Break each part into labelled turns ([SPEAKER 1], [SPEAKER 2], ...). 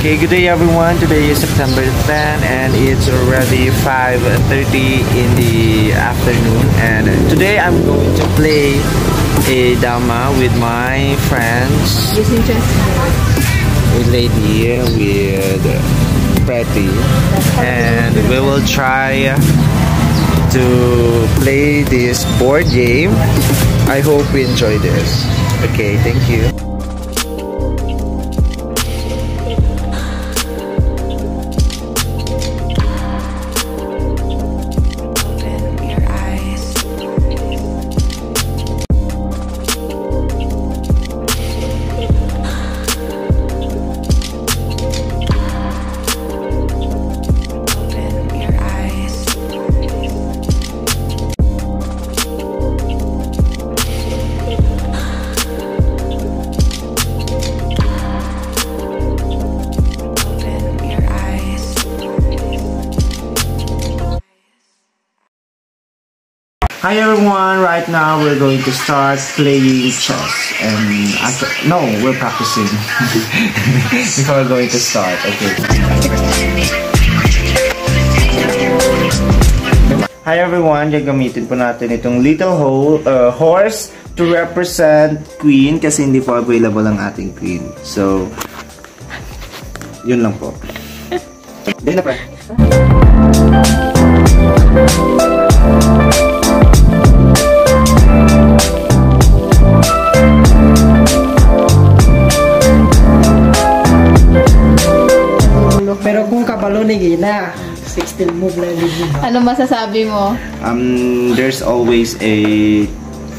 [SPEAKER 1] Okay, good day everyone. Today is September 10 and it's already 5.30 in the afternoon and today I'm going to play a Dama with my friends. With Lady, with Pretty and we will try to play this board game. I hope you enjoy this. Okay, thank you. Hi everyone, right now we're going to start playing chess and after, no, we're practicing before we're going to start, okay. Hi everyone, gagamitin po natin itong little ho uh, horse to represent queen kasi hindi po available ang ating queen. So, yun lang po. Dahil na pa.
[SPEAKER 2] Kabalo ni Gina, 16 move na yung Gina.
[SPEAKER 3] Ano masasabi mo?
[SPEAKER 1] Um, there's always a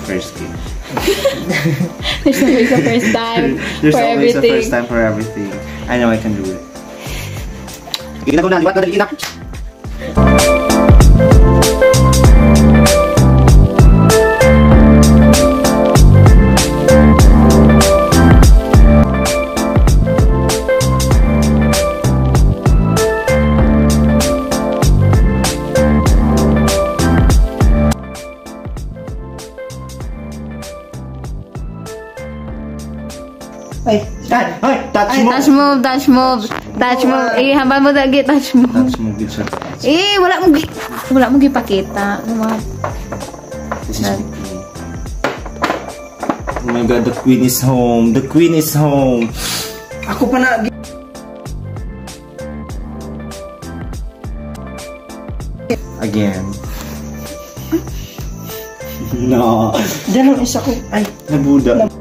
[SPEAKER 1] first game.
[SPEAKER 3] There's always a first time
[SPEAKER 1] There's
[SPEAKER 3] for
[SPEAKER 1] always
[SPEAKER 3] everything.
[SPEAKER 1] a first time for everything. I know I can do it. Gina ko na, liwat na dali
[SPEAKER 2] Ay, dad!
[SPEAKER 1] Ay, touch
[SPEAKER 3] Ay,
[SPEAKER 1] mo!
[SPEAKER 3] touch move, touch move. Touch move. Eh, hambal mo lagi, touch move.
[SPEAKER 1] Touch mo, good shot.
[SPEAKER 3] Eh, wala mo gi wala mo gipakita. Mga
[SPEAKER 1] This is the queen. Oh my god, the queen is home. The queen is home.
[SPEAKER 2] Ako pa na,
[SPEAKER 1] Again. no.
[SPEAKER 2] dyan ang isa ko. Ay,
[SPEAKER 1] Nabuda.
[SPEAKER 2] muda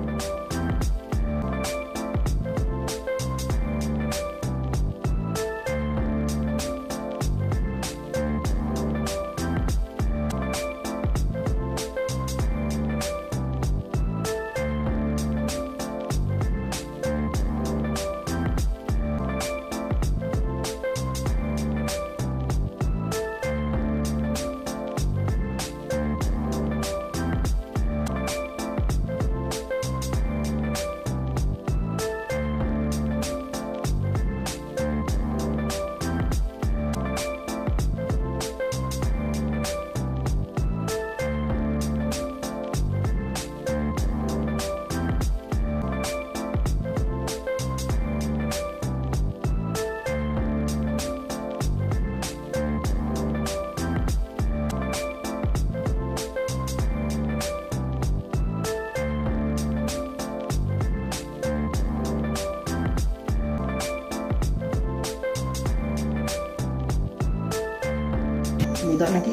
[SPEAKER 2] na di.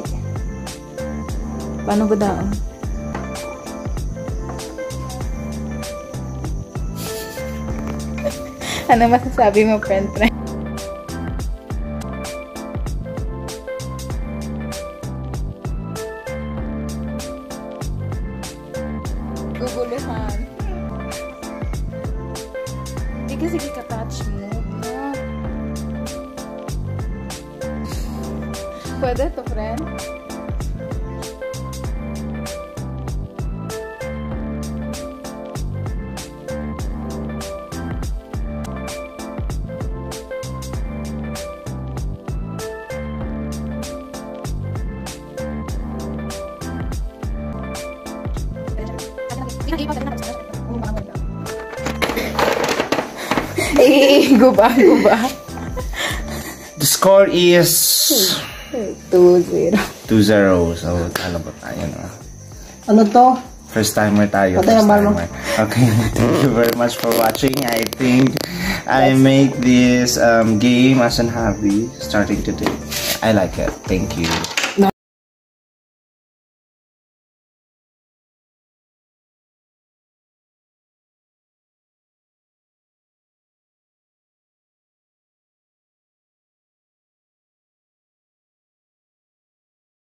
[SPEAKER 3] paano ba daon? ano masasabi mo, friend? friend? Guguluhan. Hindi kasi ka-touch Pwede to, friend? Eh, guba, guba.
[SPEAKER 1] Score is
[SPEAKER 3] 2-0.
[SPEAKER 1] 2-0. So, talo ba tayo na?
[SPEAKER 2] Ano to?
[SPEAKER 1] First timer tayo.
[SPEAKER 2] Patay
[SPEAKER 1] First
[SPEAKER 2] ang balon.
[SPEAKER 1] timer. Okay. Thank you very much for watching. I think I make this um, game as an hobby starting today. I like it. Thank you.